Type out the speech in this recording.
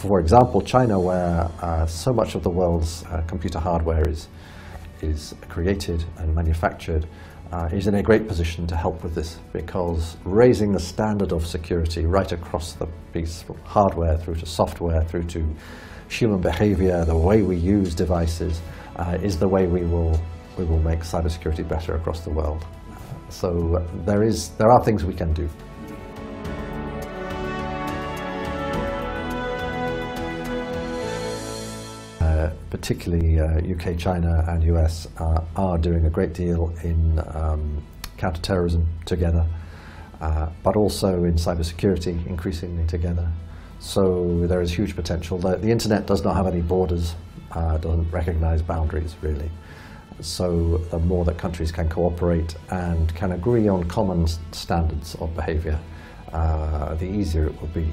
for example, China, where uh, so much of the world's uh, computer hardware is, is created and manufactured, uh, is in a great position to help with this because raising the standard of security right across the piece from hardware through to software through to human behavior, the way we use devices, uh, is the way we will, we will make cybersecurity better across the world. Uh, so there, is, there are things we can do. Particularly uh, UK, China, and US uh, are doing a great deal in um, counterterrorism together, uh, but also in cybersecurity increasingly together. So there is huge potential. The, the internet does not have any borders, uh, doesn't recognize boundaries really. So the more that countries can cooperate and can agree on common standards of behavior, uh, the easier it will be